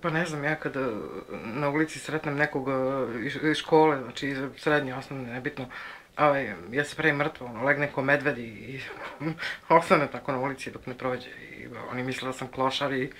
Pa ne znam, ja kada na ulici sretnem nekog e, iz škole, znači iz srednje, osnovne, nebitno, ovaj, ja se pravim mrtvo, ono, legne ko medved i, i ostane tako na ulici dok ne prođe. I, oni misle da sam klošar i